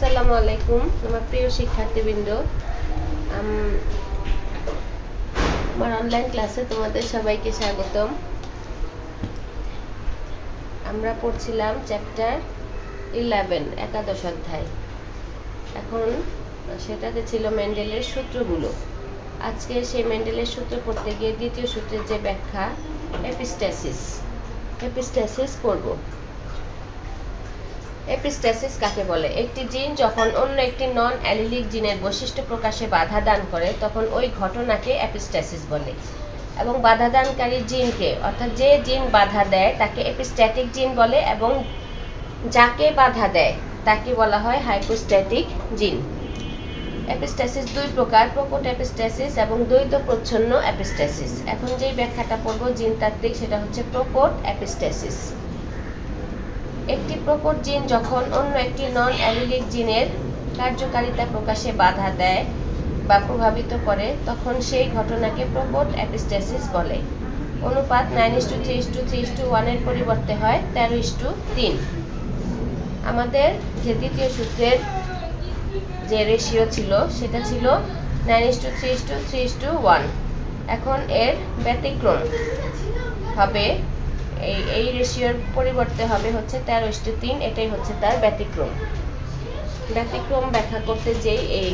আসসালামু আলাইকুম আমার প্রিয় শিক্ষার্থীবৃন্দ। আম, আমার অনলাইন ক্লাসে তোমাদের সবাইকে স্বাগতম। আমরা পড়ছিলাম চ্যাপ্টার ইলেভেন একাদশ অধ্যায়। এখন সেটাতে ছিল মেন্ডেলের সূত্রগুলো। আজকে সেই মেন্ডেলের সূত্র পড়তে গিয়ে দ্বিতীয় সূত্রের যে ব্যাখ্যা এপিস্ট্যাসিস এপিস্ট্যাসিস করব। এপিস্ট্যাসিস কাকে বলে? একটি জিন যখন অন্য একটি নন অ্যালিলিক জিনের বৈশিষ্ট্য প্রকাশে বাধা দান করে, তখন ওই ঘটনাকে এপিস্ট্যাসিস বলে। এবং বাধা দানকারী জিনকে, অর্থাৎ যে জিন বাধা দেয়, তাকে এপিস্ট্যাটিক জিন বলে এবং যাকে বাধা দেয়, তাকে বলা হয় হাইপোস্ট্যাটিক জিন। এপিস্ট্যাসিস দুই প্রকার, প্রকট এপিস্ট্যাসিস এবং দ্বৈত প্রচ্ছন্ন এপিস্ট্যাসিস এখন যেই ব্যাখ্যাটা পড়ব জিনতাত্ত্বিক, সেটা হচ্ছে প্রকট এপিস্ট্যাসিস একটি প্রকট জিন যখন অন্য একটি নন অ্যালিলিক জিনের কার্যকারিতা প্রকাশে বাধা দেয় বা প্রভাবিত করে, তখন সেই ঘটনাকে প্রকট অ্যাপিস্ট্যাসিস বলে। অনুপাত nine is to three to three to ওয়ানের পরিবর্তে হয় তেরো ইস টু তিন। আমাদের যে দ্বিতীয় সূত্রের যে রেশিও ছিল, সেটা ছিল nine is to three is to three is to one. এখন এর ব্যতিক্রম হবে এই এই রেশিওর পরিবর্তে হবে হচ্ছে তেরো ইস্টু তিন, এটাই হচ্ছে তার ব্যতিক্রম। ব্যতিক্রম ব্যাখ্যা করতে যেই এই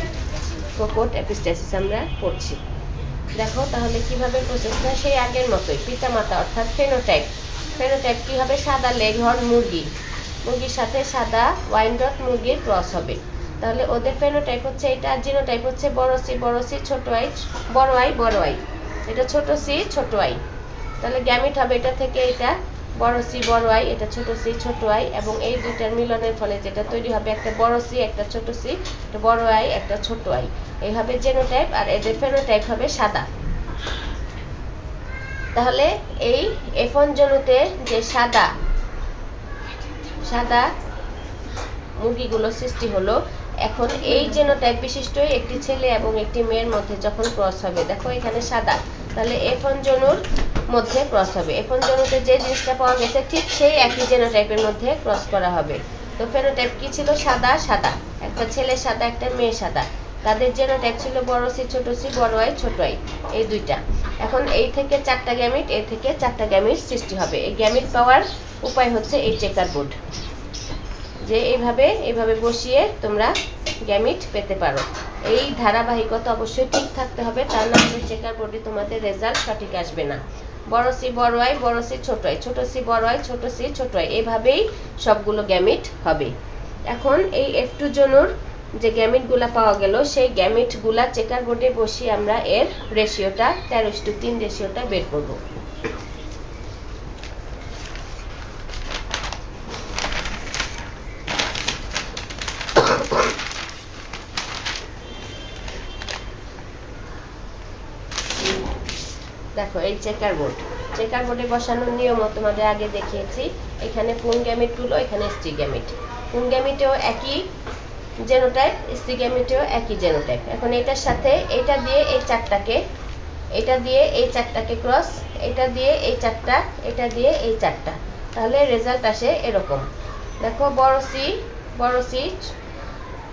প্রকট এপিস্ট্যাসিস আমরা পড়ছি। দেখো তাহলে কীভাবে প্রসেসটা সেই আগের মতোই, পিতামাতা অর্থাৎ ফেনোটাইপ ফেনোটাইপ কি হবে? সাদা লেঘর মুরগি। মুরগির সাথে সাদা ওয়াইন ডট মুরগির ক্রস হবে। তাহলে ওদের ফেনোটাইপ হচ্ছে এটা আর জিনোটাইপ হচ্ছে বড় সি বড় সি, ছোট আই, বড় আই বড় আই। এটা ছোট সি, ছোট আই। তাহলে গ্যামিট হবে এটা থেকে এটা, বড় সি বড় আই এটা ছোট সি ছোট আই এবং এই দুইটার মিলনের ফলে যেটা তৈরি হবে একটা বড় সি একটা ছোট সি একটা বড় আই একটা ছোট আই এই হবে জেনোটাইপ আর এদের ফেনোটাইপ হবে সাদা। তাহলে এই এফন জনুতে যে সাদা সাদা মুরগিগুলো সৃষ্টি হলো, এখন এই জেনোটাইপ বিশিষ্ট একটি ছেলে এবং একটি মেয়ের মধ্যে যখন ক্রস হবে, দেখো এখানে সাদা। তাহলে এফন জনুর মধ্যে ক্রস হবে। এফন জনুতে যে জিনিসটা পাওয়া গেছে, ঠিক সেই একই জেনোটাইপের মধ্যে ক্রস করা হবে। তো ফেনোটাইপ কি ছিল? সাদা সাদা। একটা ছেলে সাদা, একটা মেয়ে সাদা। তাদের জেনোটাইপ ছিল বড় সি, ছোট সি, বড় আই, ছোট আই, এই দুইটা। এখন এই থেকে চারটা গ্যামিট এই থেকে চারটা গ্যামিট সৃষ্টি হবে। এই গ্যামিট পাওয়ার উপায় হচ্ছে এই চেকার বোর্ড যে এইভাবে এইভাবে বসিয়ে তোমরা গ্যামিট পেতে পারো। এই ধারাবাহিকতা অবশ্যই ঠিক থাকতে হবে, তার না হলে চেকার বোর্ডে তোমাদের রেজাল্ট সঠিক আসবে না। বড় সি, বড় আই, বড় সি, ছোট আই। ছোট সি, বড় আই, ছোট সি, ছোট আই। এভাবেই সবগুলো গ্যামিট হবে। এখন এই এফ টু জনুর যে গ্যামিটগুলা পাওয়া গেল, সেই গ্যামিটগুলা চেকার বোর্ডে বসিয়ে আমরা এর রেশিওটা তেরো টু তিন রেশিওটা বের করব। দেখো, এই চেকার বোর্ড চেকার বোর্ডে বসানোর নিয়মও তোমাদের আগে দেখিয়েছি। এখানে পুন গ্যামিটগুলো এখানে স্ত্রী গ্যামিট পুন গ্যামিটেও একই জেনোটাইপ স্ত্রী গ্যামিটেও একই জেনোটাইপ এখন এটার সাথে এটা দিয়ে এই চারটাকে, এটা দিয়ে এই চারটাকে ক্রস এটা দিয়ে এই চারটা, এটা দিয়ে এই চারটা। তাহলে রেজাল্ট আসে এরকম। দেখো, বড় সি বড় সি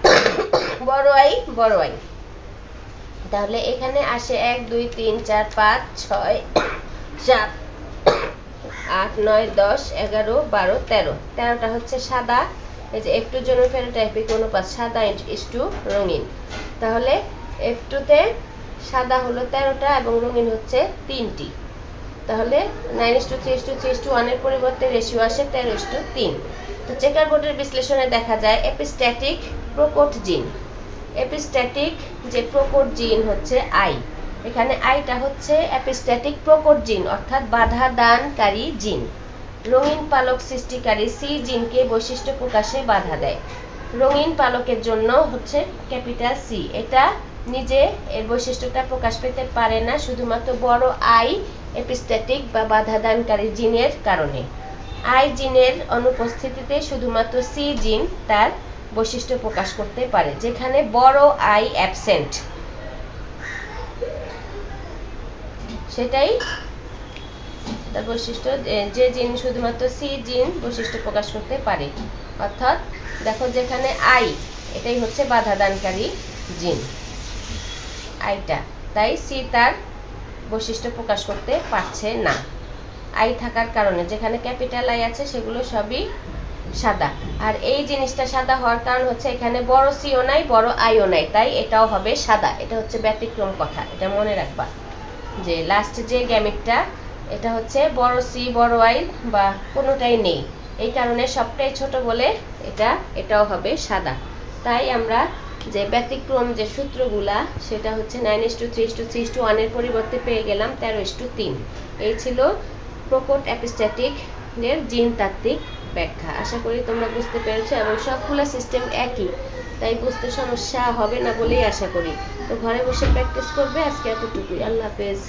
বড় আই বড় আই তাহলে এখানে আসে এক, দুই, তিন, চার, পাঁচ, ছয়, সাত, আট, নয়, দশ, এগারো, বারো, তেরো। তেরোটা হচ্ছে সাদা। এই যে এফ টু জন্য ফেনোটাইপিক অনুপাত সাদা ইস টু রঙিন। তাহলে এফ টুতে সাদা হলো তেরোটা এবং রঙিন হচ্ছে তিনটি। তাহলে nine is to three is to three is to ওয়ানের পরিবর্তে রেশিও আসে তেরো ইস টু তিন। তো চেকার বোর্ডের বিশ্লেষণে দেখা যায় এপিস্ট্যাটিক প্রকট জিন। এপিস্ট্যাটিক যে প্রকট জিন হচ্ছে আই। এখানে আইটা হচ্ছে এপিস্ট্যাটিক প্রকট জিন, অর্থাৎ বাধা দানকারী জিন। রঙিন পালক সৃষ্টিকারী সি জিনকে বৈশিষ্ট্য প্রকাশে বাধা দেয়। রঙিন পালকের জন্য হচ্ছে ক্যাপিটাল সি। এটা নিজে এর বৈশিষ্ট্যটা প্রকাশ পেতে পারে না, শুধুমাত্র বড় আই এপিস্ট্যাটিক বা বাধা দানকারী জিনের কারণে। আই জিনের অনুপস্থিতিতে শুধুমাত্র সি জিন তার বৈশিষ্ট্য প্রকাশ করতে পারে, যেখানে বড় আই অ্যাবসেন্ট। সেটাই তার বৈশিষ্ট্য যে জিন শুধুমাত্র সি জিন বৈশিষ্ট্য প্রকাশ করতে পারে। অর্থাৎ দেখো যেখানে আই, এটাই হচ্ছে বাধা দানকারী জিন। আইটা, তাই সি তার বৈশিষ্ট্য প্রকাশ করতে পারছে না। আই থাকার কারণে যেখানে ক্যাপিটাল আই আছে সেগুলো সবই সাদা। আর এই জিনিসটা সাদা হওয়ার কারণ হচ্ছে এখানে বড় সিও নাই, বড় আইও নাই। তাই এটাও হবে সাদা। এটা হচ্ছে ব্যতিক্রম কথা। এটা মনে রাখবা যে লাস্ট যে গ্যামিটটা এটা হচ্ছে বড় সি বড় আই বা কোনোটাই নেই। এই কারণে সবটাই ছোট বলে এটা, এটাও হবে সাদা। তাই আমরা যে ব্যতিক্রম যে সূত্রগুলা, সেটা হচ্ছে nine is to three to three to ওয়ানের পরিবর্তে পেয়ে গেলাম তেরো ইস টু তিন। এই ছিল প্রকট অ্যাপিস্ট্যাটিক এর জিন তাত্ত্বিক ব্যাখ্যা। আশা করি তোমরা বুঝতে পেরেছ এবং সবগুলো সিস্টেম একই। তাই বুঝতে সমস্যা হবে না বলেই আশা করি। তো ঘরে বসে প্র্যাকটিস করবে আজকে এতটুকুই। আল্লাহ হাফেজ।